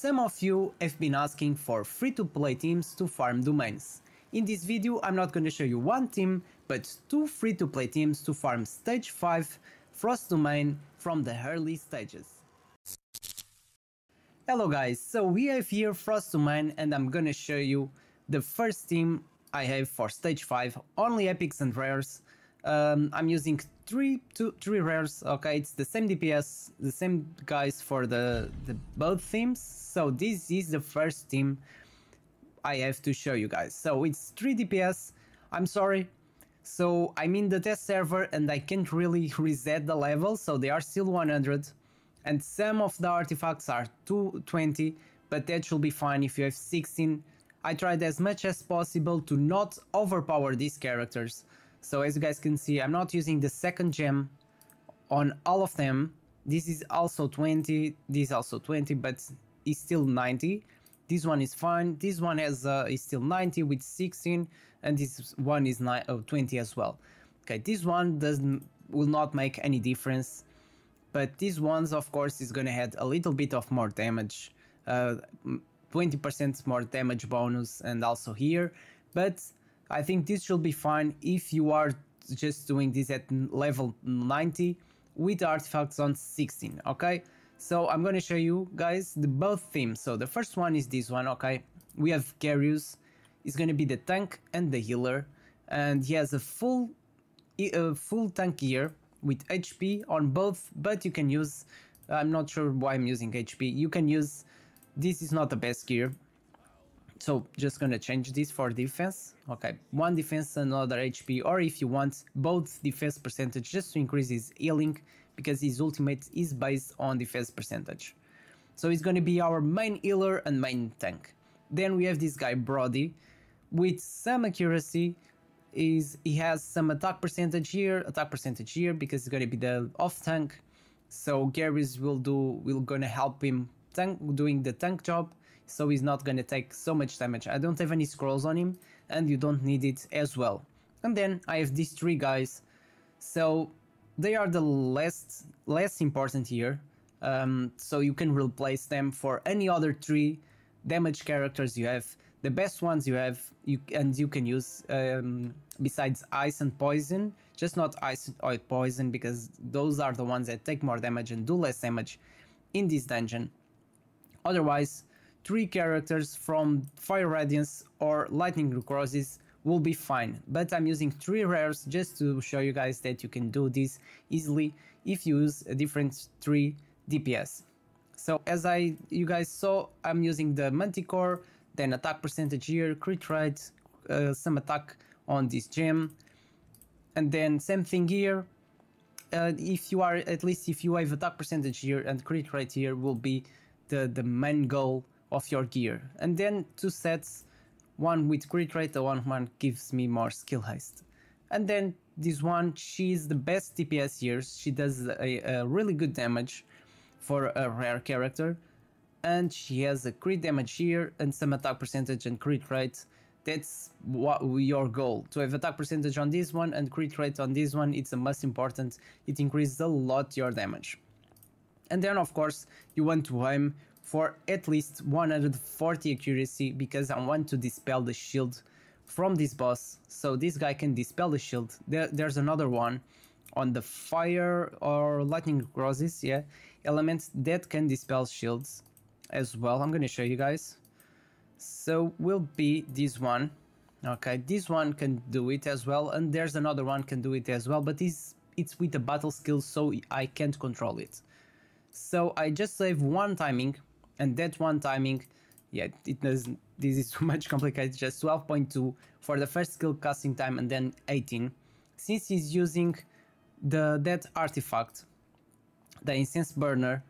Some of you have been asking for free-to-play teams to farm domains. In this video I'm not gonna show you one team, but two free-to-play teams to farm stage 5 Frost domain from the early stages. Hello guys, so we have here Frost domain and I'm gonna show you the first team I have for stage 5, only epics and rares. Um, I'm using three, two, three rares, okay, it's the same DPS, the same guys for the, the both teams, so this is the first team I have to show you guys. So it's 3 DPS, I'm sorry, so I'm in the test server and I can't really reset the level, so they are still 100, and some of the artifacts are 220, but that should be fine if you have 16. I tried as much as possible to not overpower these characters, so as you guys can see, I'm not using the second gem on all of them. This is also 20, this is also 20, but it's still 90. This one is fine. This one has uh, is still 90 with 16, and this one is nine, oh, 20 as well. Okay, this one doesn't will not make any difference, but these ones, of course, is gonna add a little bit of more damage. 20% uh, more damage bonus and also here but I think this should be fine if you are just doing this at level 90 with artifacts on 16, okay? So I'm gonna show you guys the both themes. So the first one is this one, okay? We have Garius, he's gonna be the tank and the healer, and he has a full, a full tank gear with HP on both, but you can use, I'm not sure why I'm using HP, you can use, this is not the best gear, so just gonna change this for defense. Okay, one defense, another HP, or if you want both defense percentage just to increase his healing, because his ultimate is based on defense percentage. So he's gonna be our main healer and main tank. Then we have this guy Brody, with some accuracy, is he has some attack percentage here, attack percentage here, because he's gonna be the off tank. So Garius will do, will gonna help him tank doing the tank job so he's not gonna take so much damage. I don't have any scrolls on him and you don't need it as well. And then I have these three guys, so they are the less, less important here, um, so you can replace them for any other three damage characters you have. The best ones you have, you and you can use um, besides ice and poison, just not ice or poison because those are the ones that take more damage and do less damage in this dungeon. Otherwise, three characters from Fire Radiance or Lightning Necrosis will be fine, but I'm using three rares just to show you guys that you can do this easily if you use a different three DPS. So as I you guys saw, I'm using the Manticore, then attack percentage here, crit rate, uh, some attack on this gem, and then same thing here. Uh, if you are at least if you have attack percentage here and crit rate here will be the the main goal of your gear. And then two sets, one with crit rate, the one one gives me more skill haste. And then this one, she's the best DPS here, she does a, a really good damage for a rare character. And she has a crit damage here and some attack percentage and crit rate. That's what your goal, to have attack percentage on this one and crit rate on this one, it's the most important, it increases a lot your damage. And then of course you want to aim for at least 140 accuracy because I want to dispel the shield from this boss. So this guy can dispel the shield. There, there's another one on the fire or lightning Necrosis, yeah, elements that can dispel shields as well. I'm gonna show you guys. So will be this one. Okay, this one can do it as well, and there's another one can do it as well, but it's it's with a battle skill, so I can't control it. So I just save one timing and that one timing yeah it does this is too much complicated. Just 12.2 for the first skill casting time and then 18 since he's using the that artifact the incense burner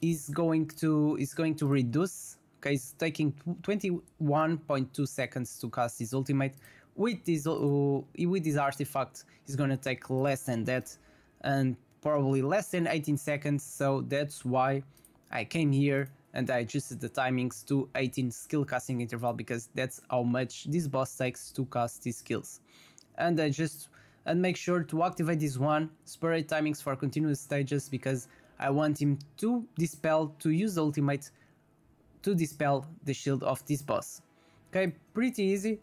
is going to is going to reduce okay it's taking 21.2 seconds to cast his ultimate. With this uh, with this artifact he's gonna take less than that and probably less than 18 seconds. So that's why I came here and I adjusted the timings to 18 skill casting interval because that's how much this boss takes to cast these skills. And I just and make sure to activate this one, spare timings for continuous stages because I want him to dispel to use the ultimate to dispel the shield of this boss. Okay, pretty easy.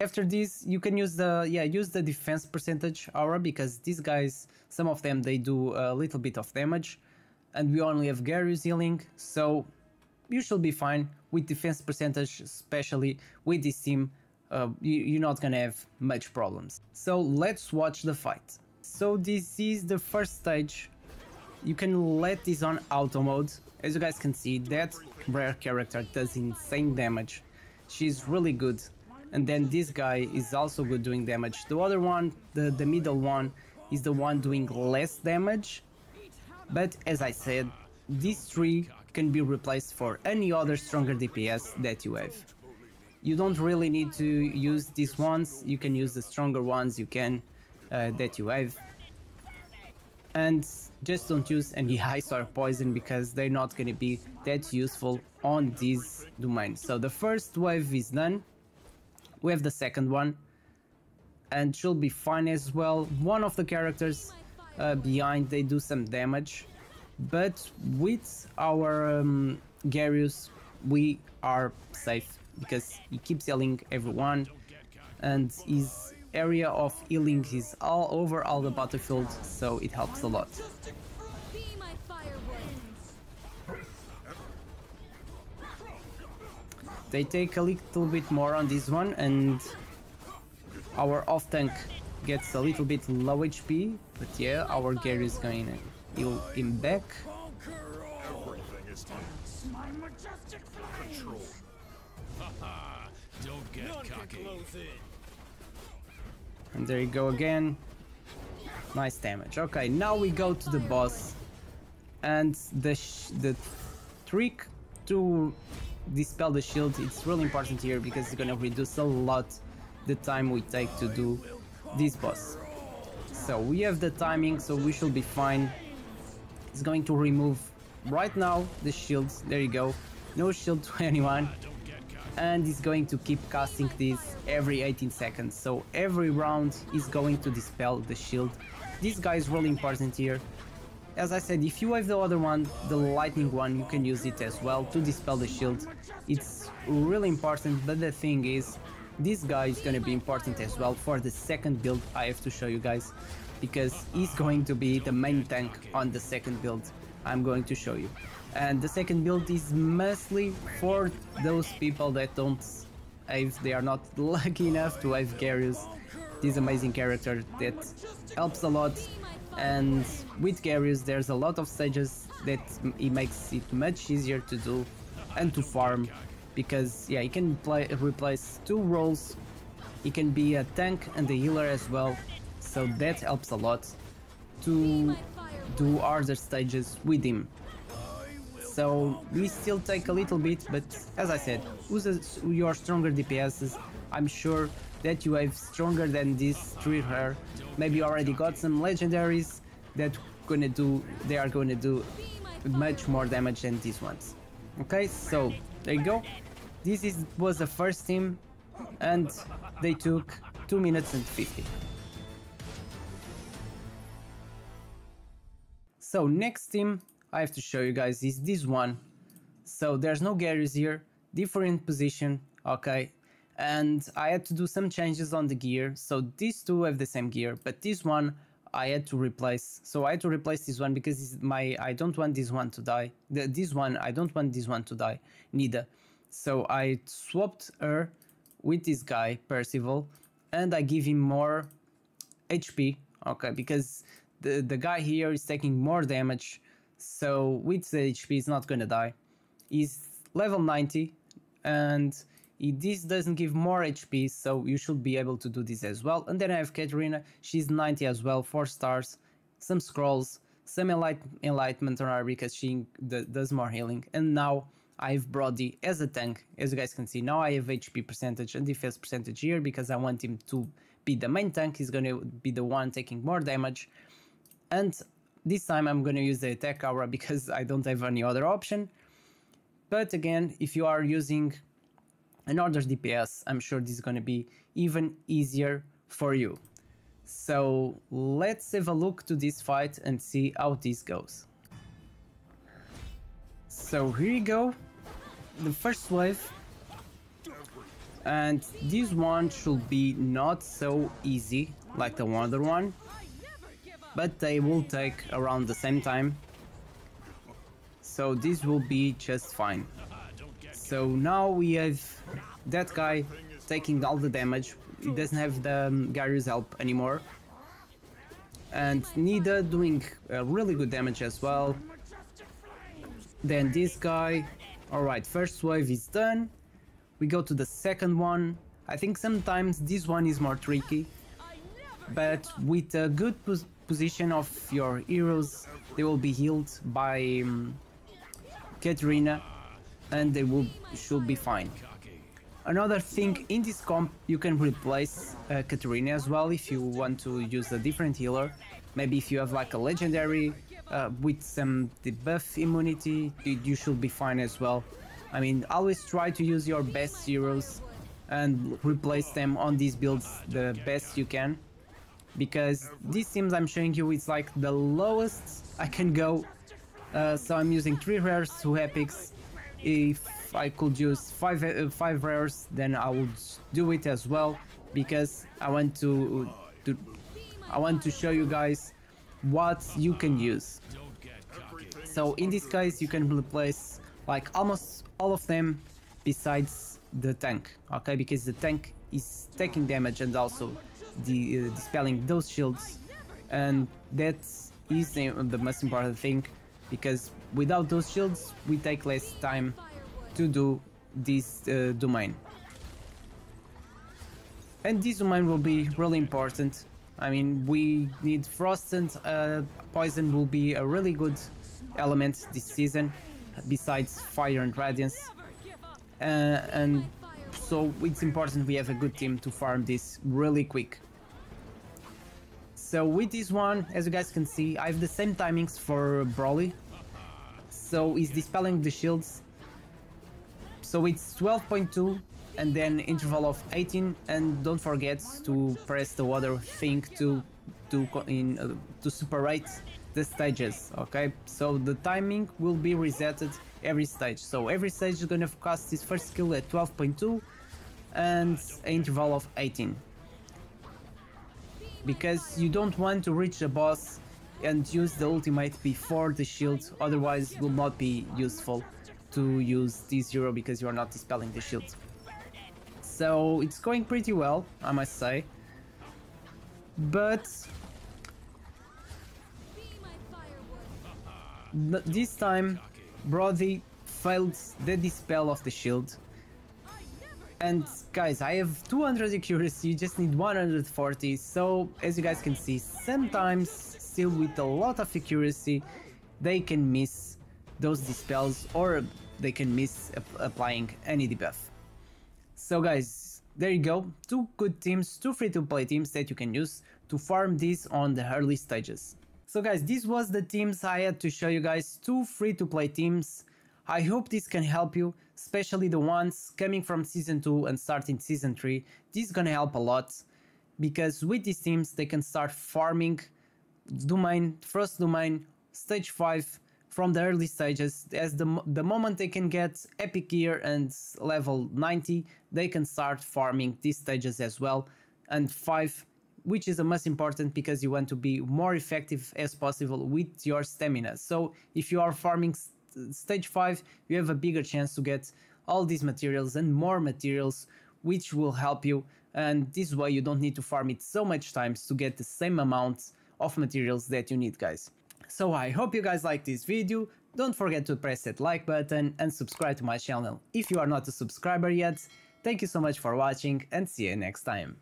After this, you can use the yeah use the defense percentage aura because these guys, some of them they do a little bit of damage, and we only have Garius healing, so you should be fine with defense percentage, especially with this team. Uh, you, you're not gonna have much problems. So let's watch the fight. So this is the first stage. You can let this on auto mode. As you guys can see, that rare character does insane damage. She's really good and then this guy is also good doing damage. The other one, the, the middle one, is the one doing less damage, but as I said, these three can be replaced for any other stronger DPS that you have. You don't really need to use these ones, you can use the stronger ones you can uh, that you have. And just don't use any ice or poison because they're not gonna be that useful on this domain. So the first wave is done, we have the second one and she'll be fine as well. One of the characters uh, behind they do some damage but with our um, Garius we are safe because he keeps healing everyone and his area of healing is all over all the battlefield so it helps a lot. They take a little bit more on this one and our off tank gets a little bit low HP, but yeah, our Gary is going to heal him back. And there you go again. Nice damage. Okay, now we go to the boss. And the the trick to dispel the shield it's really important here because it's gonna reduce a lot the time we take to do this boss. So we have the timing so we should be fine. It's going to remove right now the shields. There you go. No shield to anyone. And it's going to keep casting this every 18 seconds. So every round is going to dispel the shield. This guy is really important here. As I said, if you have the other one, the lightning one, you can use it as well to dispel the shield. It's really important, but the thing is, this guy is gonna be important as well for the second build I have to show you guys, because he's going to be the main tank on the second build I'm going to show you. And the second build is mostly for those people that don't have, they are not lucky enough to have Garius, this amazing character that helps a lot and with Garius there's a lot of stages that it makes it much easier to do and to farm because yeah you can play replace two roles he can be a tank and a healer as well. So that helps a lot to do harder stages with him. So we still take a little bit but as I said use your stronger DPSs. I'm sure that you have stronger than this 3 rare. Maybe already got some legendaries that gonna do they are gonna do much more damage than these ones. Okay so there you go this is was the first team and they took 2 minutes and 50 so next team I have to show you guys is this one so there's no Garius here different position okay and I had to do some changes on the gear. So these two have the same gear, but this one I had to replace. So I had to replace this one because my I don't want this one to die. The, this one I don't want this one to die neither. So I swapped her with this guy Percival, and I give him more HP. Okay, because the the guy here is taking more damage. So with the HP, he's not gonna die. He's level 90, and this doesn't give more HP, so you should be able to do this as well. And then I have Katarina, she's 90 as well, 4 stars, some scrolls, some enlight enlightenment on her because she does more healing. And now I have Brody as a tank, as you guys can see. Now I have HP percentage and defense percentage here because I want him to be the main tank. He's going to be the one taking more damage. And this time I'm going to use the attack aura because I don't have any other option. But again, if you are using another DPS, I'm sure this is going to be even easier for you. So let's have a look to this fight and see how this goes. So here you go. The first wave and this one should be not so easy like the other one. But they will take around the same time. So this will be just fine. So now we have that guy taking all the damage. He doesn't have the um, Gary's help anymore. And Nida doing uh, really good damage as well. Then this guy alright first wave is done we go to the second one. I think sometimes this one is more tricky, but with a good pos position of your heroes, they will be healed by um, Katarina and they will should be fine. Another thing, in this comp you can replace uh, Katarina as well if you want to use a different healer. Maybe if you have like a legendary uh, with some debuff immunity, you should be fine as well. I mean, always try to use your best heroes and replace them on these builds the best you can. Because these teams I'm showing you, it's like the lowest I can go. Uh, so I'm using 3 rares, 2 epics. If I could use 5, uh, five rares, then I would do it as well. Because I want to, to I want to show you guys what you can use. So in this case you can replace like almost all of them besides the tank, okay? Because the tank is taking damage and also the, uh, dispelling those shields and that is the, the most important thing because without those shields we take less time to do this uh, domain. And this domain will be really important. I mean, we need Frost and uh, Poison will be a really good element this season besides fire and radiance. Uh, and so it's important we have a good team to farm this really quick. So with this one, as you guys can see, I have the same timings for Brody. So he's dispelling the shields. So it's 12.2 and then interval of 18 and don't forget to press the water thing to to in uh, to separate the stages okay? So the timing will be resetted every stage. So every stage is gonna cast his first skill at 12.2 and an interval of 18 because you don't want to reach the boss and use the ultimate before the shield otherwise it will not be useful to use this hero because you are not dispelling the shield so it's going pretty well I must say but this time Brody failed the dispel of the shield. And guys, I have 200 accuracy, you just need 140, so as you guys can see, sometimes still with a lot of accuracy, they can miss those dispels or they can miss applying any debuff. So guys, there you go, two good teams, two free-to-play teams that you can use to farm these on the early stages. So guys, this was the teams I had to show you guys, two free-to-play teams. I hope this can help you, especially the ones coming from Season 2 and starting Season 3. This is gonna help a lot, because with these teams they can start farming domain, first domain, stage 5, from the early stages as the, the moment they can get epic gear and level 90 they can start farming these stages as well and 5 which is the most important because you want to be more effective as possible with your stamina. So if you are farming st stage 5, you have a bigger chance to get all these materials and more materials which will help you and this way you don't need to farm it so much times to get the same amount of materials that you need guys. So I hope you guys like this video, don't forget to press that like button and subscribe to my channel if you are not a subscriber yet. Thank you so much for watching and see you next time.